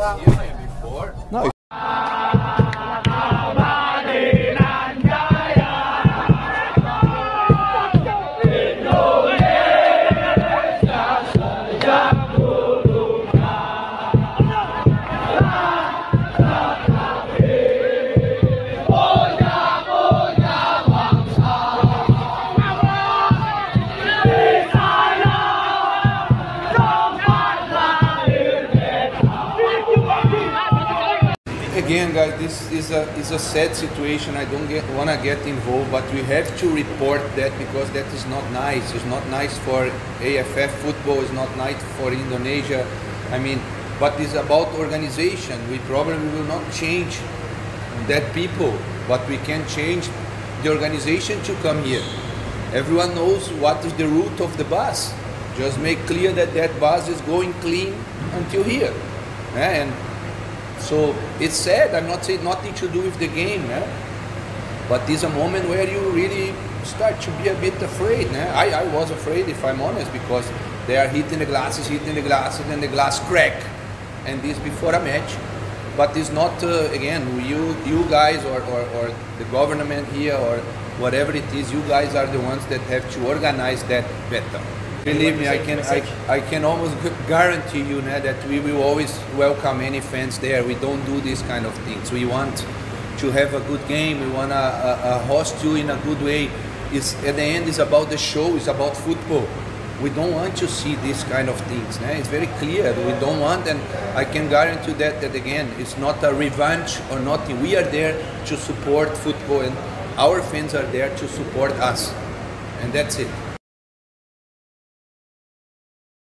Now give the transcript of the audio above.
No, again, guys, this is a is a sad situation. I don't get wanna get involved, but we have to report that because that is not nice. It's not nice for AFF football. It's not nice for Indonesia. I mean, but it's about organization. We probably will not change that people, but we can change the organization to come here. Everyone knows what is the route of the bus. Just make clear that that bus is going clean until here, eh? and so it's sad. I'm not saying nothing to do with the game, eh? but it's a moment where you really start to be a bit afraid. I, I was afraid, if I'm honest, because they are hitting the glasses, hitting the glasses, and the glass crack, and this before a match. But it's not uh, again you you guys or, or, or the government here or whatever it is. You guys are the ones that have to organize that better. Believe me, I can I, I can almost guarantee you now that we will always welcome any fans there. We don't do these kind of things. We want to have a good game. We want to uh, uh, host you in a good way. It's, at the end, it's about the show. It's about football. We don't want to see these kind of things. né? It's very clear. That we don't want, and I can guarantee that that again, it's not a revenge or nothing. We are there to support football, and our fans are there to support us, and that's it.